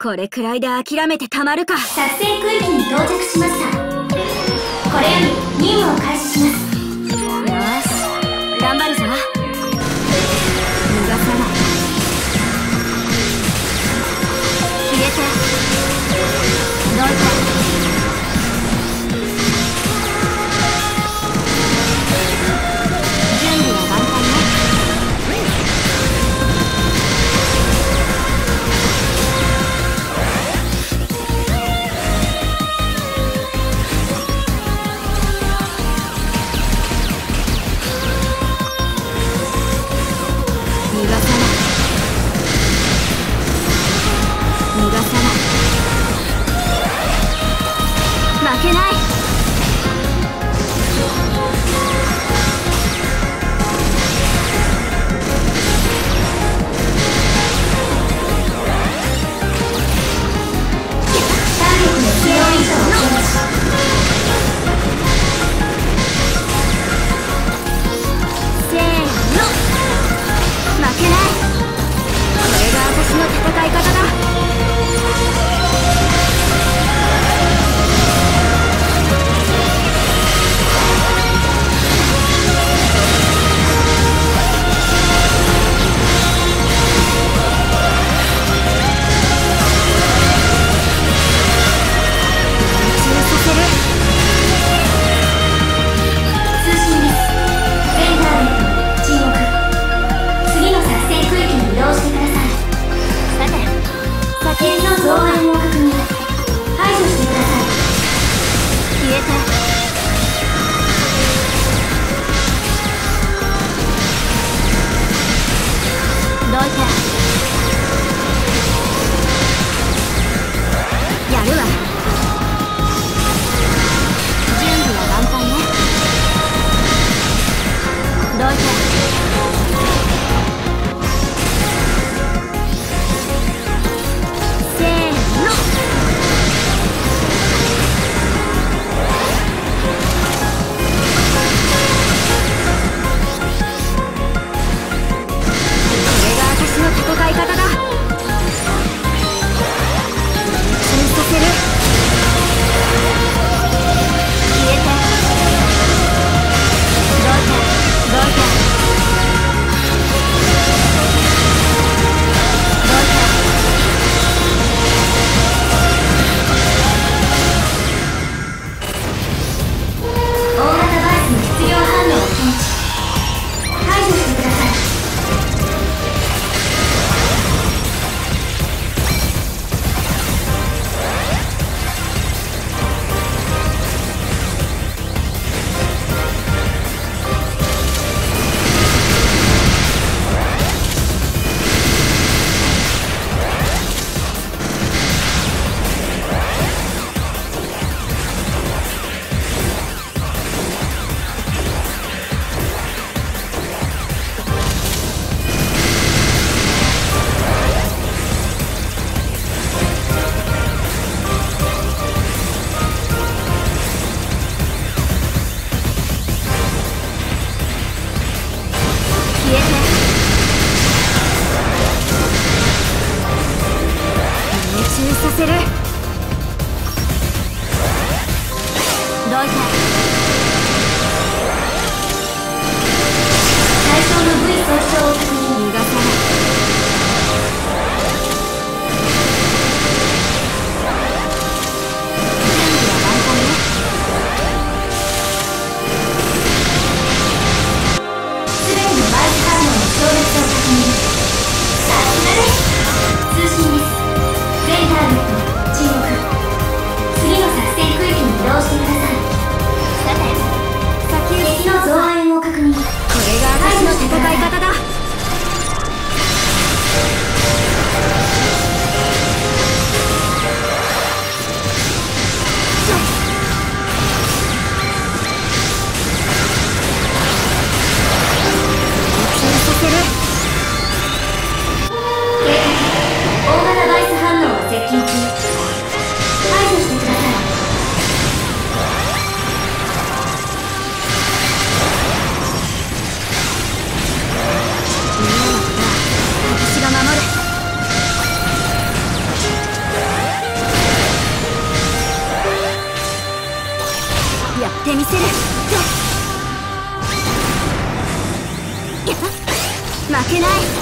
これくらいで諦めてたまるか。作戦区域に到着しました。これより任務を開始します。よし。頑張るぞ。逃がさない。消えて。どいた負けない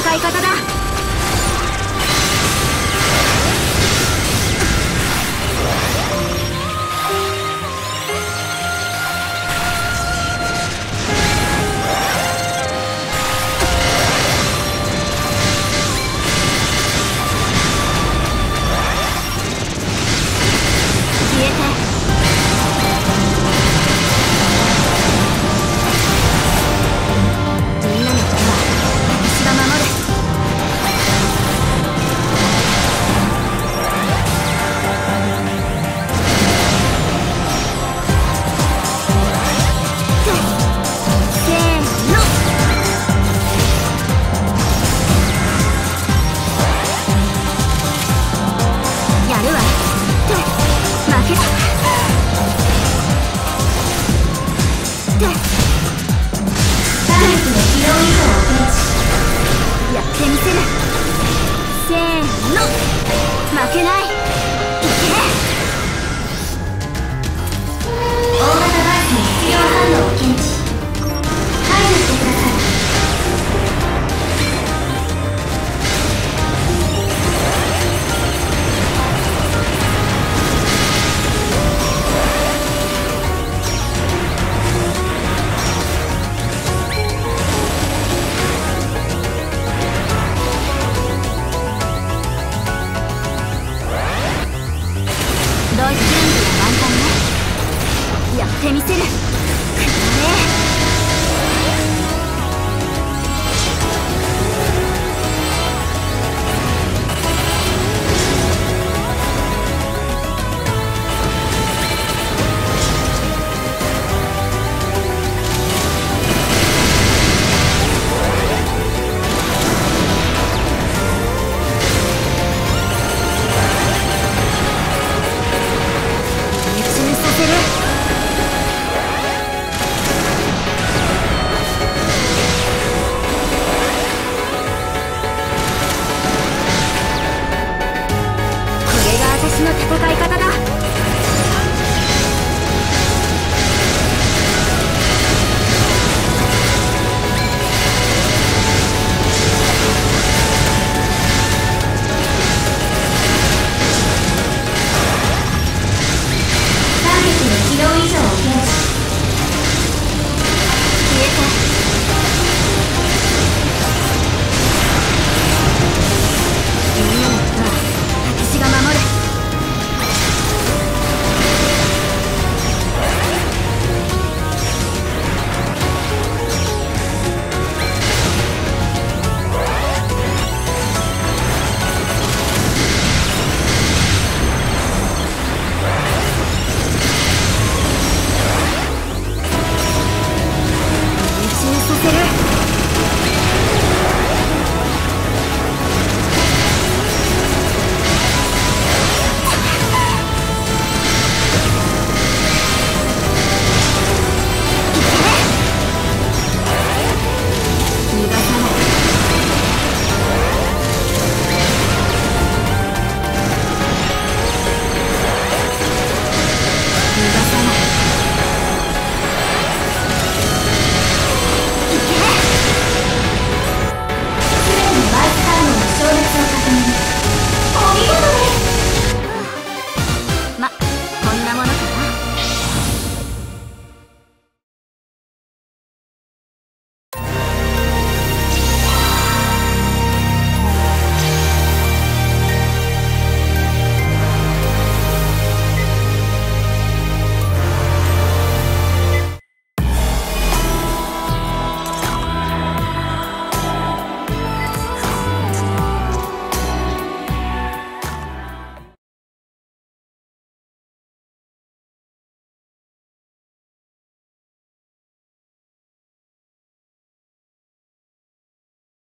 戦い方だ。